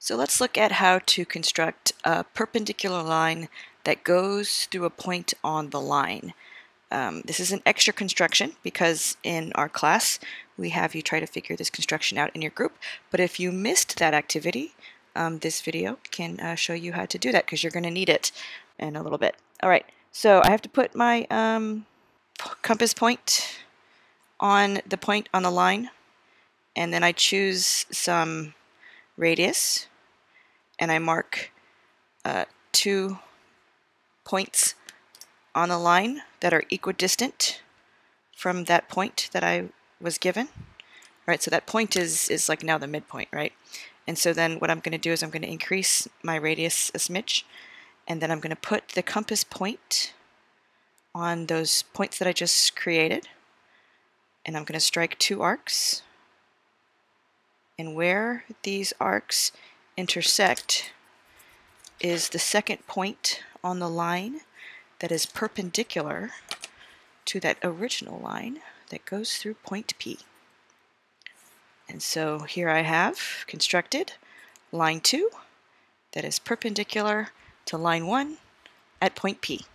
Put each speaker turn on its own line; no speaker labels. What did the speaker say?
So let's look at how to construct a perpendicular line that goes through a point on the line. Um, this is an extra construction because in our class we have you try to figure this construction out in your group. But if you missed that activity, um, this video can uh, show you how to do that because you're going to need it in a little bit. All right, so I have to put my um, compass point on the point on the line and then I choose some radius and I mark uh, two points on the line that are equidistant from that point that I was given. Right, so that point is, is like now the midpoint, right? And so then what I'm going to do is I'm going to increase my radius a smidge, and then I'm going to put the compass point on those points that I just created, and I'm going to strike two arcs. And where these arcs intersect is the second point on the line that is perpendicular to that original line that goes through point P. And so here I have constructed line 2 that is perpendicular to line 1 at point P.